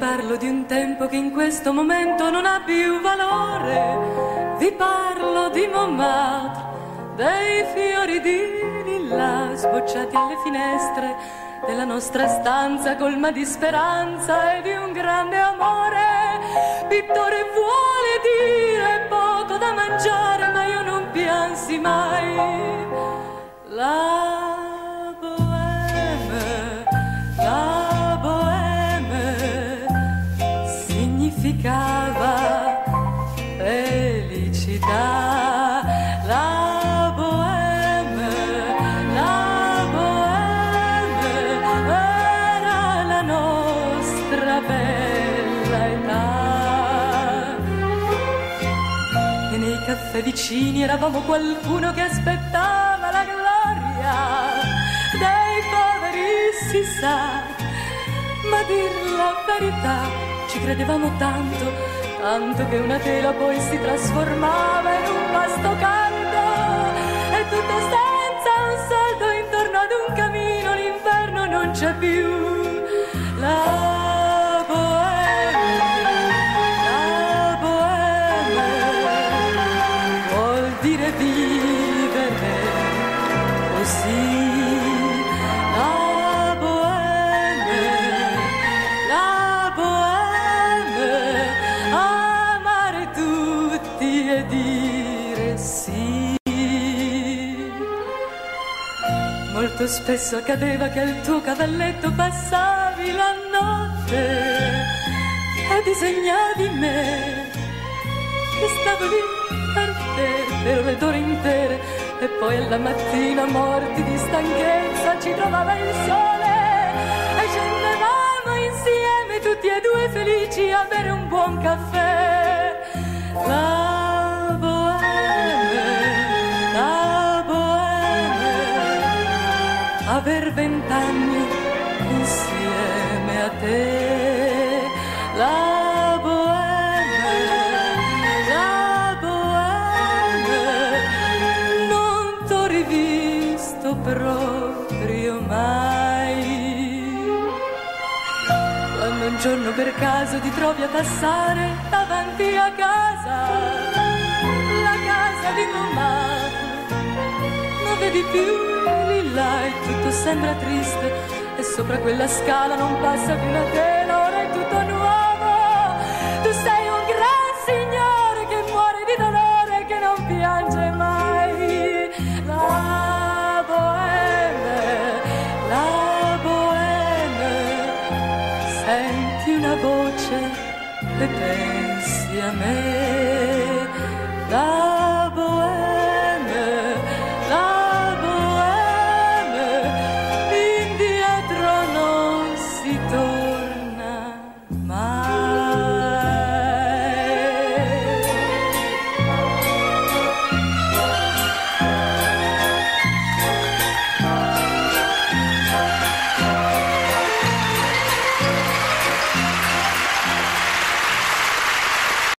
parlo di un tempo che in questo momento non ha più valore. Vi parlo di Montmartre, dei fiori di lilla sbocciati alle finestre della nostra stanza colma di speranza e di un grande amore. Pittore vuole dire poco da mangiare, ma io non piansi mai. La nei caffè vicini eravamo qualcuno che aspettava la gloria dei poveri, si sa. Ma dir la verità, ci credevamo tanto, tanto che una tela poi si trasformava in un pasto caldo e tutto senza un soldo intorno ad un camino, l'inverno non c'è più. Molto spesso accadeva che al tuo cavalletto passavi la notte e disegnavi me. Che stavo lì per te per ore d'ore intere e poi alla mattina morti di stanchezza ci trovava il sole. E scendevamo insieme tutti e due felici a bere un buon caffè aver vent'anni insieme a te. La bohème la bohème non t'ho rivisto proprio mai. Quando un giorno per caso ti trovi a passare davanti a casa la casa di Montmartre non vedi più là e tutto sembra triste e sopra quella scala non passa più una tela, ora è tutto nuovo. Tu sei un gran signore che muore di dolore, che non piange mai. La bohème, la bohème, senti una voce e pensi a me.